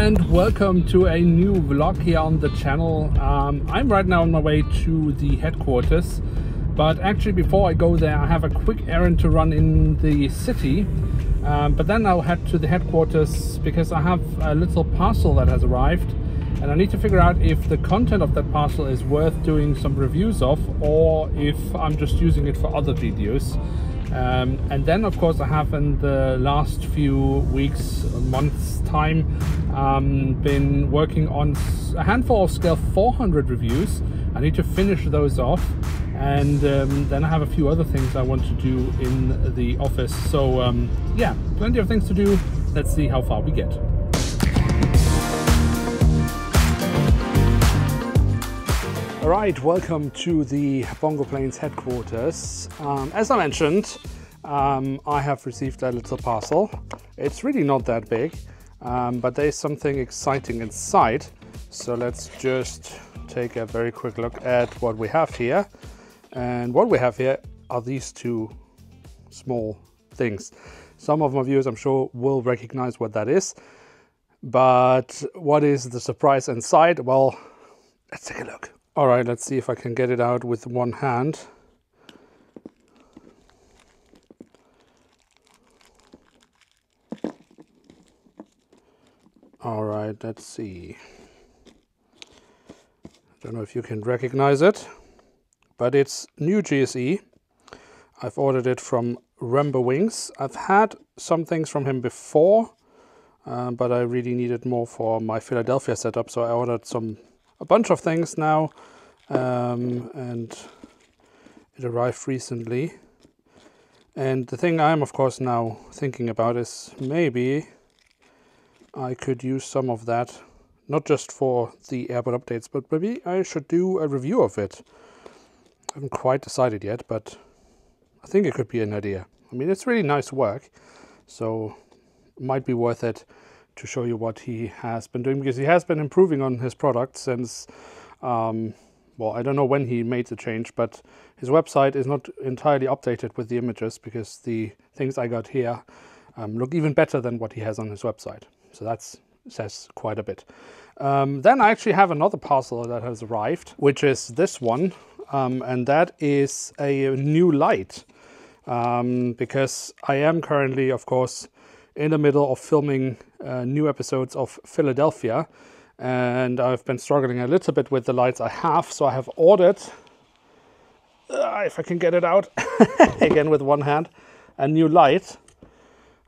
and welcome to a new vlog here on the channel. Um, I'm right now on my way to the headquarters, but actually before I go there I have a quick errand to run in the city. Um, but then I'll head to the headquarters because I have a little parcel that has arrived and I need to figure out if the content of that parcel is worth doing some reviews of or if I'm just using it for other videos. Um, and then of course I have in the last few weeks, months time, um, been working on a handful of scale 400 reviews. I need to finish those off and um, then I have a few other things I want to do in the office. So um, yeah, plenty of things to do. Let's see how far we get. All right, welcome to the Bongo Planes headquarters. Um, as I mentioned, um, I have received a little parcel. It's really not that big, um, but there's something exciting inside. So let's just take a very quick look at what we have here. And what we have here are these two small things. Some of my viewers, I'm sure, will recognize what that is. But what is the surprise inside? Well, let's take a look. All right, let's see if I can get it out with one hand. All right, let's see. I don't know if you can recognize it, but it's new GSE. I've ordered it from Rembo Wings. I've had some things from him before, uh, but I really needed more for my Philadelphia setup, so I ordered some a bunch of things now um, and it arrived recently. And the thing I'm of course now thinking about is maybe I could use some of that not just for the airport updates but maybe I should do a review of it. I haven't quite decided yet but I think it could be an idea. I mean it's really nice work so might be worth it to show you what he has been doing because he has been improving on his product since um, well I don't know when he made the change but his website is not entirely updated with the images because the things I got here um, look even better than what he has on his website. So that says quite a bit. Um, then I actually have another parcel that has arrived which is this one um, and that is a new light um, because I am currently of course in the middle of filming uh, new episodes of Philadelphia. And I've been struggling a little bit with the lights I have so I have ordered uh, if I can get it out again with one hand a new light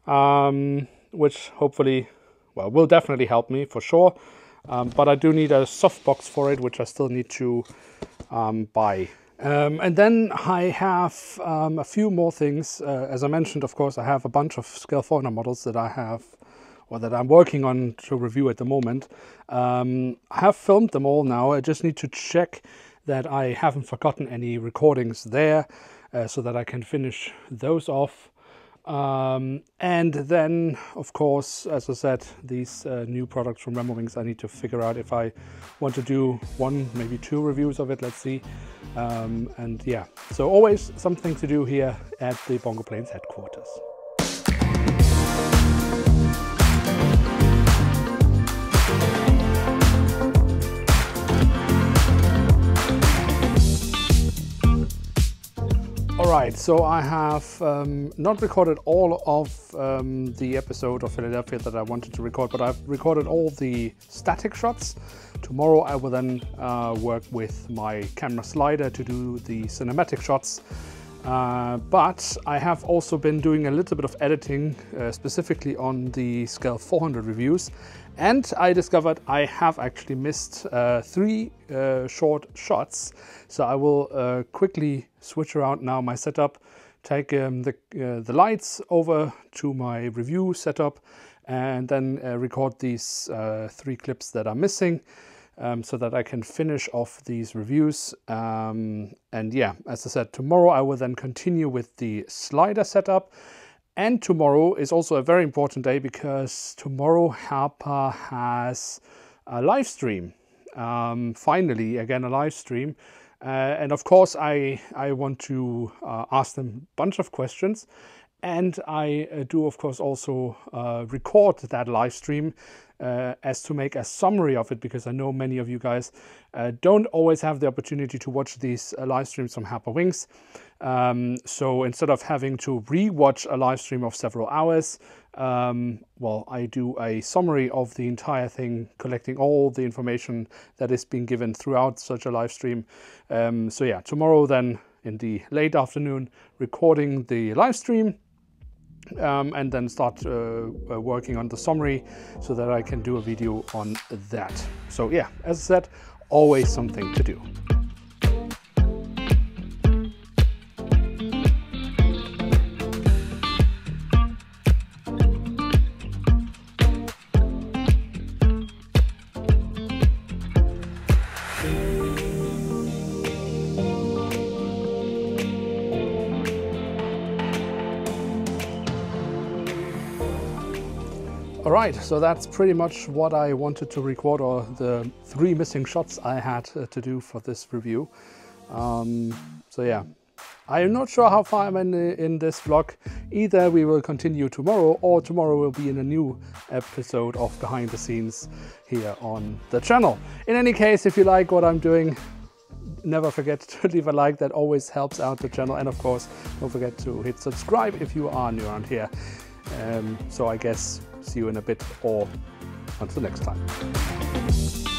um, which hopefully well will definitely help me for sure. Um, but I do need a softbox for it which I still need to um, buy um, and then I have um, a few more things. Uh, as I mentioned, of course, I have a bunch of Scale 400 models that I have or that I'm working on to review at the moment. Um, I have filmed them all now. I just need to check that I haven't forgotten any recordings there uh, so that I can finish those off. Um, and then, of course, as I said, these uh, new products from Rembo Wings, I need to figure out if I want to do one, maybe two reviews of it. Let's see. Um, and yeah, so always something to do here at the Bongo Planes headquarters. So I have um, not recorded all of um, the episode of Philadelphia that I wanted to record, but I've recorded all the static shots. Tomorrow I will then uh, work with my camera slider to do the cinematic shots. Uh, but I have also been doing a little bit of editing, uh, specifically on the Scale 400 reviews. And I discovered I have actually missed uh, three uh, short shots. So I will uh, quickly switch around now my setup, take um, the, the lights over to my review setup, and then record these three clips that are missing um, so that I can finish off these reviews. Um, and yeah, as I said, tomorrow I will then continue with the slider setup. And tomorrow is also a very important day because tomorrow Herpa has a live stream. Um, finally, again, a live stream. Uh, and of course, I, I want to uh, ask them a bunch of questions. And I uh, do, of course, also uh, record that live stream uh, as to make a summary of it because I know many of you guys uh, don't always have the opportunity to watch these uh, live streams from Herpa Wings. Um, so instead of having to re-watch a live stream of several hours, um, well, I do a summary of the entire thing, collecting all the information that is being given throughout such a live stream. Um, so yeah, tomorrow then in the late afternoon, recording the live stream um, and then start uh, uh, working on the summary so that I can do a video on that. So yeah, as I said, always something to do. All right, so that's pretty much what I wanted to record or the three missing shots I had uh, to do for this review. Um, so yeah, I'm not sure how far I'm in, in this vlog. Either we will continue tomorrow or tomorrow will be in a new episode of Behind the Scenes here on the channel. In any case, if you like what I'm doing, never forget to leave a like. That always helps out the channel. And of course, don't forget to hit subscribe if you are new around here. Um, so I guess see you in a bit or until next time.